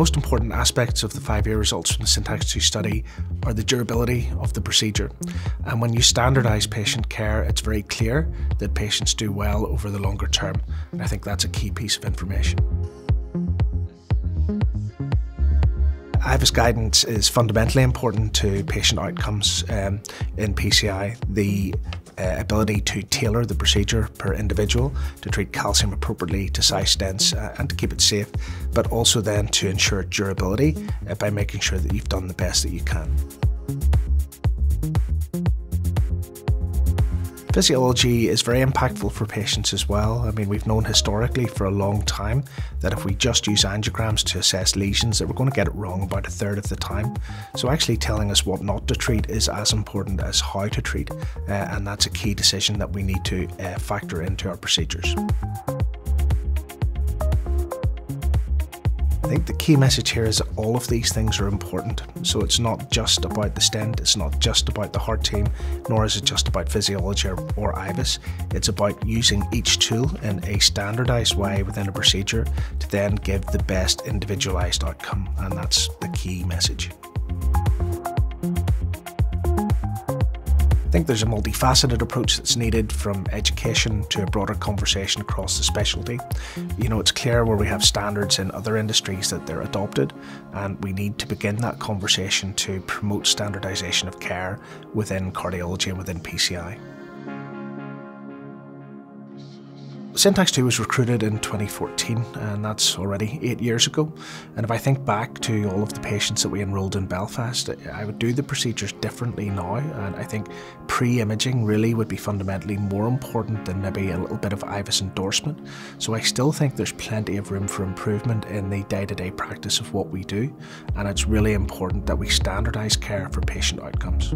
most important aspects of the five-year results from the Syntax 2 study are the durability of the procedure. And when you standardise patient care, it's very clear that patients do well over the longer term. And I think that's a key piece of information. IVUS guidance is fundamentally important to patient outcomes um, in PCI. The uh, ability to tailor the procedure per individual to treat calcium appropriately to size stents uh, and to keep it safe, but also then to ensure durability by making sure that you've done the best that you can. Physiology is very impactful for patients as well. I mean, we've known historically for a long time that if we just use angiograms to assess lesions, that we're going to get it wrong about a third of the time. So actually telling us what not to treat is as important as how to treat, uh, and that's a key decision that we need to uh, factor into our procedures. Think the key message here is that all of these things are important. So it's not just about the stent, it's not just about the heart team, nor is it just about physiology or, or IVUS. It's about using each tool in a standardized way within a procedure to then give the best individualized outcome. And that's the key message. I think there's a multifaceted approach that's needed from education to a broader conversation across the specialty. You know, it's clear where we have standards in other industries that they're adopted, and we need to begin that conversation to promote standardisation of care within cardiology and within PCI. Syntax 2 was recruited in 2014, and that's already eight years ago. And if I think back to all of the patients that we enrolled in Belfast, I would do the procedures differently now. And I think pre imaging really would be fundamentally more important than maybe a little bit of IVUS endorsement. So I still think there's plenty of room for improvement in the day to day practice of what we do. And it's really important that we standardise care for patient outcomes.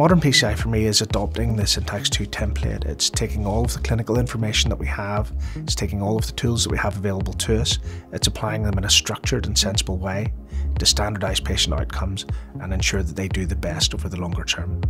Modern PCI for me is adopting the Syntax 2 template. It's taking all of the clinical information that we have, it's taking all of the tools that we have available to us, it's applying them in a structured and sensible way to standardise patient outcomes and ensure that they do the best over the longer term.